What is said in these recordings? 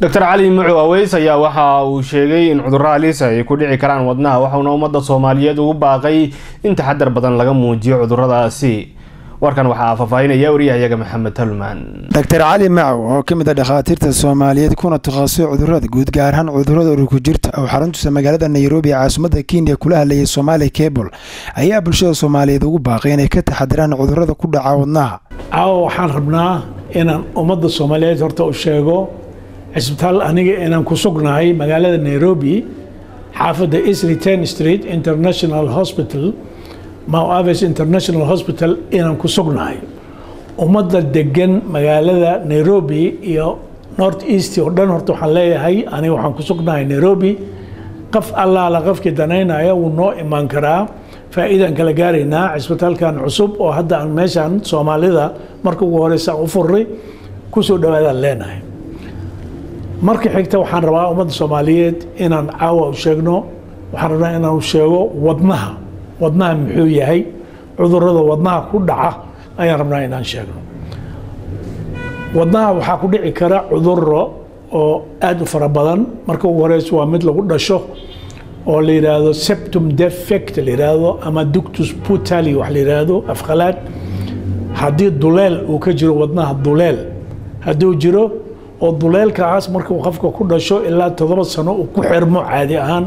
doctor cali mucu aweys ayaa waxa uu sheegay in cudurro halis ay ku dhici karaan wadnaha waxauna ummadda soomaaliyeed ugu baaqay in taxadar badan laga muujiyo cudurradaasi. Warkan waxaa faahfaahinaya waryahayaga maxamed talman doctor cali macow oo ka mid a dhakhaatiirta soomaaliyeed kuna takhasusay cudurrada guud gaar ahaan cudurrada ururku jirta oo xaruntiisa magaalada nairobi ee caasimadda kenya kula hadlayay somaali cable ayaa bulshada soomaaliyeed ugu baaqay inay ka taxadiraan cudurrada ku dhaca wadnaha. Caawa waxaan rabnaa inaan ummadda soomaaliyeed horta u sheego cisbitaal aniga inaan ku sugnahay magaalada nairobi xaafadda isli ten street international hospital mount aves international hospital inaan ku sugnahay. Ummadda degan magaalada nairobi iyo north east oo dhan horta waxaan leeyahay aniga waxaan ku sugnahay nairobi. Qof allaala qofkii danaynaya wuu noo imaan karaa. Faa'iidaan kala gaaraynaa cisbitaalkan cusub oo hadda aan meeshaan soomaalida marka ugu horeysa u furray ku soo dhawaadaan leenahay marka xigta waxaan rabaa ummadda soomaaliyeed inaan caawa u sheegno waxaan rabnaa inaan u sheego wadnaha. Wadnaha muxuu yahay? Cudurrada wadnaha ku dhaca ayaan rabnaa inaan sheegno. Wadnaha waxaa ku dhici kara cudurro oo aad u fara badan. Marka ugu horeysa waa mid lagu dhasho oo la yidhaahdo septum defect la yidhaahdo ama ductus putali wax la yidhaahdo afqalaad. Haddii duleel uu ka jiro wadnaha duleel hadduu jiro oo duleelkaas markuu qofka ku dhasho ilaa toddoba sano uu ku xirmo caadi ahaan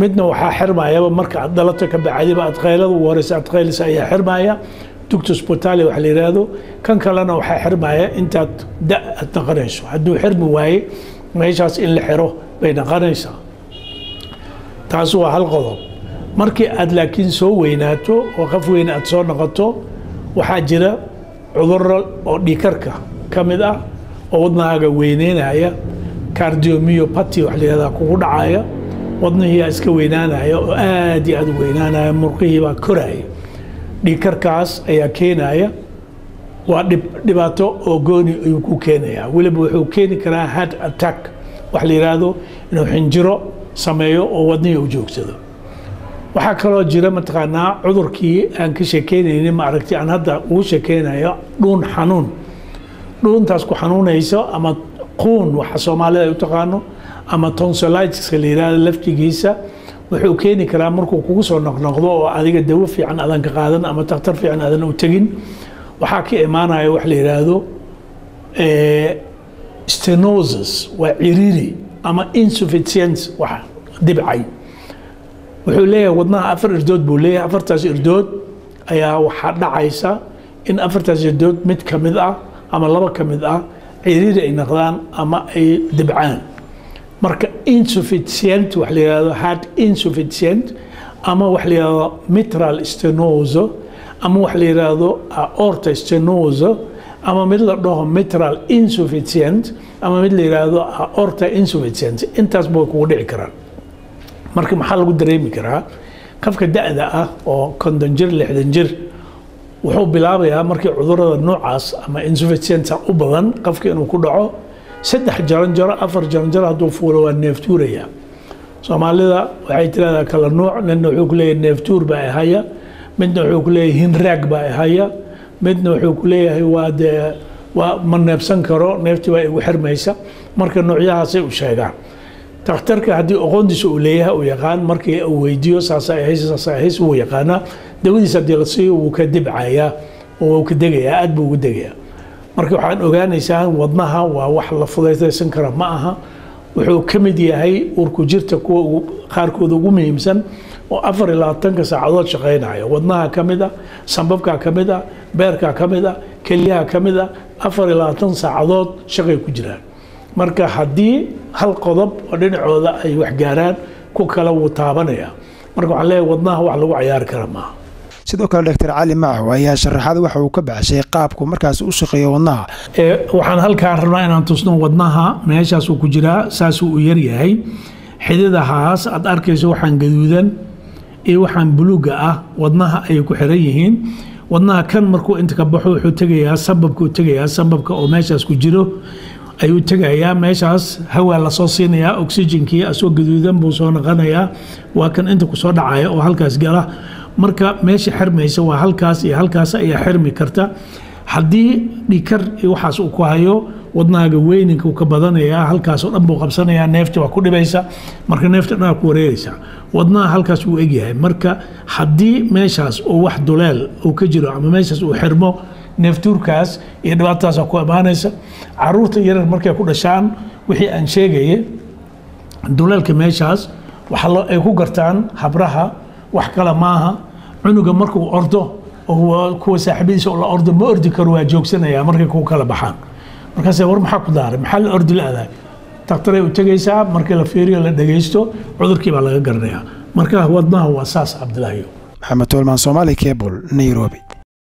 midna waxaa xirmayaba marka aad dhalato ka bacdiba adqaylada ugu horeysa adqaylisa ayaa xirmaya. Ductus putali wax la yidhaahdo kan kalena waxaa xirmaya intaad da aad naqanayso. Hadduu xirmi waaye meeshaas in la xiro bay naqanaysaa. Taas waa hal qodob. Markii aad laakiin soo weynaato oo qof weyn aad soo noqoto waxaa jira cuduro oo dhiikarka ka mid ah oo wadnahaaga weyneynaya cardiomyopathy wax la yihahdaa kugu dhacaya wadnihiiaa iska weynaanaya oo aad iyo aad u weynaanaya murqihiibaa koraya. Dhiikarkaas ayaa keenaya waa dhibaato oo gooni ayuu ku keenaya weliba wuxuu keeni karaa heart attack wax la yidhaahdo inuu xinjiro sameeyo oo wadnihii u joogsado. Waxaa kaloo jira mataqaanaa cudurkii aan ka sheekeynaynin maaragti aan hadda ugu sheekeynayo dhuun xanuun dhuuntaas ku xanuunayso ama quun waxa soomaalida ay u taqaano ama tonsolitis la yidhahdo laftigiisa wuxuu keeni karaa markuu kugu soo noqnoqdo oo adiga dawo fiican adan ka qaadan ama takhtar fiican adan u tegin. Waxaa ka imaanaya wax la yidhaahdo stenosis waa ciriri ama insufficiency wax dibcay. Wuxuu leeyahay wadnaha afar irdood buu leeyahay afartaas irdood ayaa waxaa dhacaysa in afartaas irdood mid ka mid ah ama laba ka mid ah ciriri ay noqdaan ama ay dibcaan marka insufficient wax la yihahdo heart insufficient ama wax la yihahdo mitral stenoso ama wax la yihahdo aorta stenoso ama mid la dhaho mitral insufficient ama mid la yihahdo aorta insufficient. Intaasba way kugu dhici karaan marka maxaa lagu dareemi karaa? Qofka da-da ah oo konton jir lixdan jir wuxuu bilaabayaa markii cudurrada noocaas ama insufficienca u badan qofka inuu ku dhaco saddex jaranjaro afar jaranjaro hadduu fuulo waa neeftuuraya. Soomaalida waxay tiraahdaa kala nuuc midna wuxuu ku leeyahay neeftuur baa ahaya midna wuxuu ku leeyahay hinraag baa ahaya midna wuxuu ku leeyahay waa dee waa ma neefsan karo neeftii baa igu xirmaysa. Marka noocyahaasay u sheegaan dakhtarka haddii aqoontiisa uu leeyahay uu yaqaan markii uu weydiiyo saasa ahays saasa ahays wuu yaqaanaa dawadiisa haddii la siiyo wuu ka dibcayaa wuu ka degayaa aad buu ugu degayaa. Marka waxaan ogaanaysaa wadnaha waa wax la fudaydaysan kara ma aha. Wuxuu ka mid yahay urku jirta kuwa qaarkooda ugu muhiimsan oo afar iyo labaatanka saacadood shaqaynaya. Wadnaha ka mid ah sambabkaa ka mid ah beerkaa ka mid ah keliyaha ka mid ah afar iyo labaatan saacadood shaqay ku jiraan marka haddii hal qodob oo dhinacooda ay wax gaaraan ku kale wuu taabanaya marka waxaan leeyahay wadnaha wax lagu cayaari kara maaha sidoo kale doctor cali macow ayaa sharaxaad waxa uu ka baxshay qaabku markaas u shaqeeyo wadnaha. Waxaan halkaan rabnaa inaan tusno wadnaha meeshaasuu ku jiraa saasuu u yaryahay xididahaas aad arkayso waxaan gaduudan iyo waxaan buluuga ah wadnaha ayay ku xiran yihiin. Wadnaha kan markuu inta ka baxo wuxuu tegayaa sambabkuu tegayaa sambabka oo meeshaas ku jiro ayuu tegayaa meeshaas hawaa la soo siinayaa oxygenkii asoo gaduudan buu soo noqonayaa waa kan inta ku soo dhacaya oo halkaas gala. Marka meesha xirmaysa waa halkaas iyo halkaas ayaa xirmi karta. Haddii dhikar waxaas uu ku hayo wadnaaga weyninka uu ka badanayaa halkaasoo dhan buu qabsanayaa neefta waa ku dhibaysa. Marka neefta dhan ku wareeraysa wadnaha halkaas wuu egyahay. Marka haddii meeshaas uu wax duleel uu ka jiro ama meeshaas uu xirmo neeftuurkaas iyo dhibaatadaasa ku imaanaysa carruurta yarar markay ku dhashaan wixii aan sheegaye duleelka meeshaas ay ku gartaan habraha wax kale maaha. Cunuga markuu ordo kuwa saaxiibadiisa la ordo ma ordi karo waa joogsanaya markay ku kala baxaan. Markaas war maxaa ku daaray? Maxaa la ordi daktaray u tegaysaa markii la fiiriyo la dhagaysto cudurkii baa laga garanayaa. Marka wadnaha waa saas cabdilaahiyo maxamed tolmaan soomaali cable nairobi